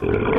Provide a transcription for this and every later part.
Yeah.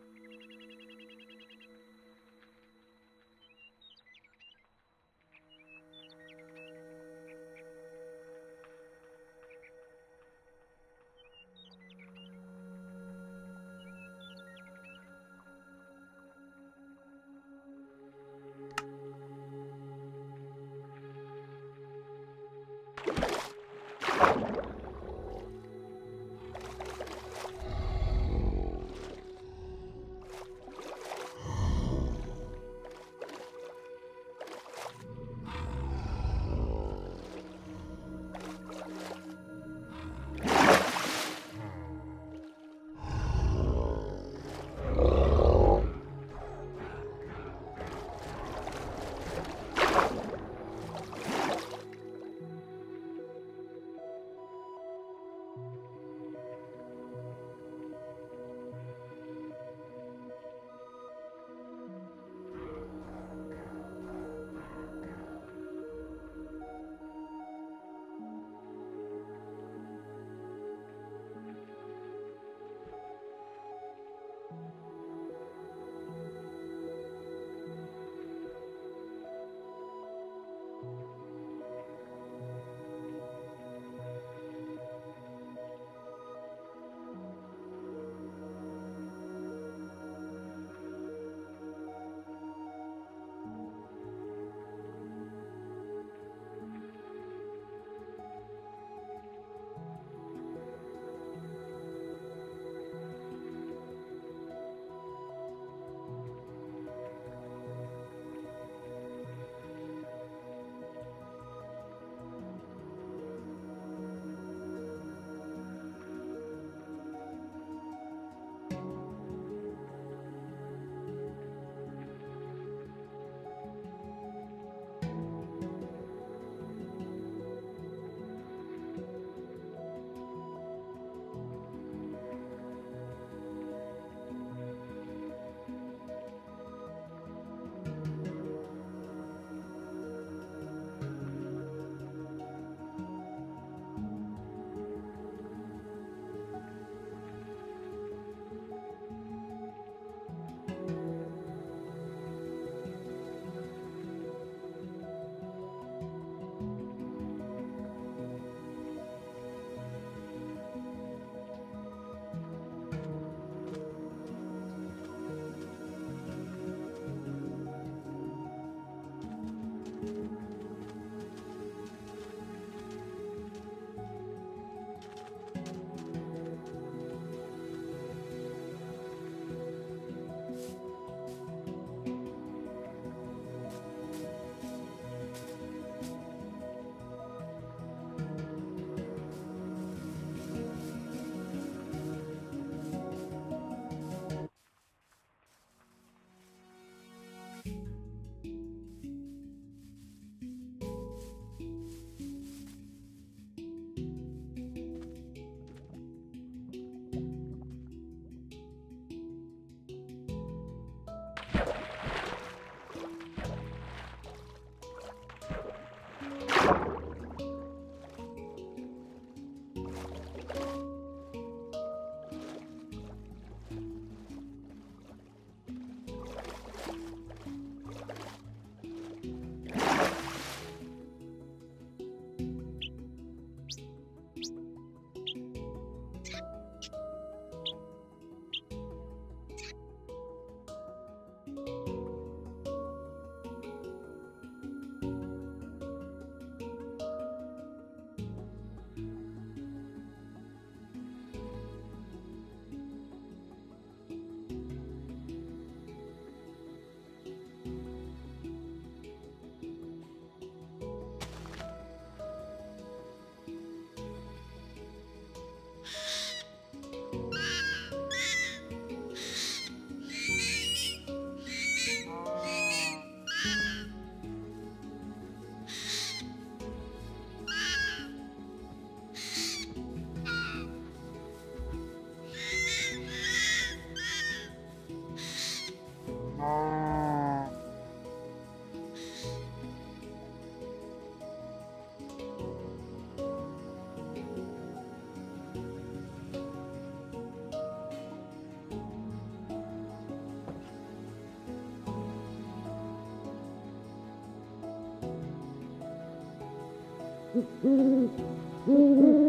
Mm-hmm.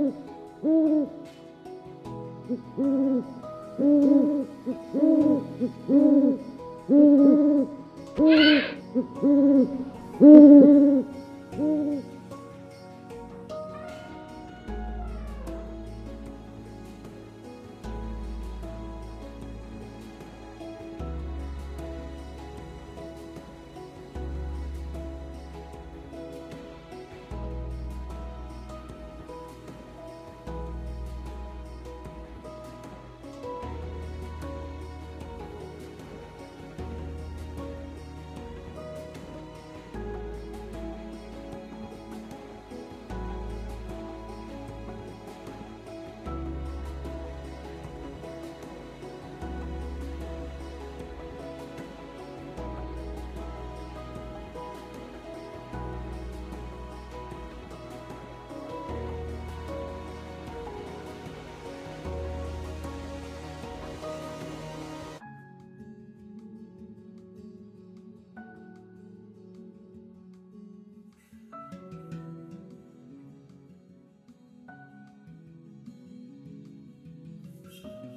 you.